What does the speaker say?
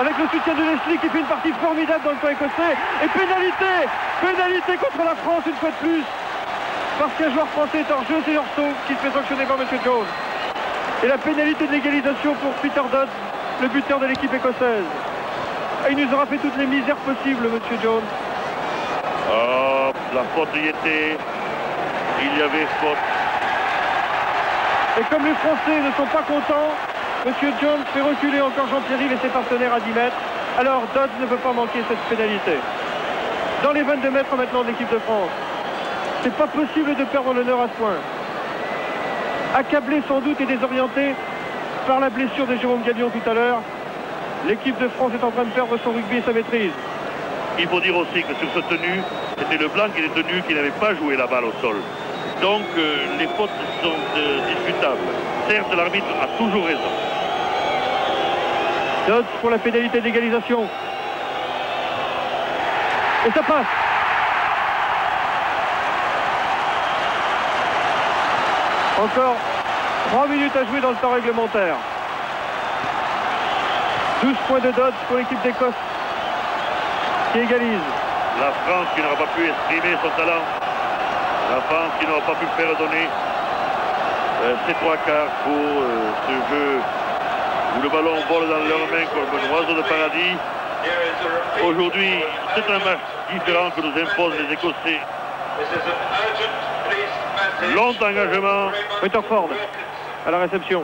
avec le soutien de Leslie qui fait une partie formidable dans le camp écossais. Et pénalité Pénalité contre la France une fois de plus parce qu'un joueur français est en jeu, c'est qui se fait sanctionner par M. Jones. Et la pénalité de l'égalisation pour Peter Dodd, le buteur de l'équipe écossaise. Et il nous aura fait toutes les misères possibles, M. Jones. Oh, la faute y était. Il y avait faute. Et comme les Français ne sont pas contents, M. Jones fait reculer encore Jean-Pierre et ses partenaires à 10 mètres. Alors Dodd ne peut pas manquer cette pénalité. Dans les 22 mètres maintenant de l'équipe de France. C'est pas possible de perdre l'honneur à ce point. Accablé sans doute et désorienté par la blessure de Jérôme Gagnon tout à l'heure, l'équipe de France est en train de perdre son rugby et sa maîtrise. Il faut dire aussi que sur ce tenue, c'était le blanc qui est tenu qui n'avait pas joué la balle au sol. Donc euh, les fautes sont euh, discutables. Certes, l'arbitre a toujours raison. Dodds pour la pénalité d'égalisation. Et ça passe. Encore 3 minutes à jouer dans le temps réglementaire. 12 points de Dodds pour l'équipe d'Écosse qui égalise. La France qui n'aura pas pu exprimer son talent. La France qui n'aura pas pu faire donner euh, ses trois quarts pour euh, ce jeu où le ballon vole dans leurs mains comme un oiseau de paradis. Aujourd'hui, c'est un match différent que nous imposent les Écossais. Long engagement. Rutherford à la réception.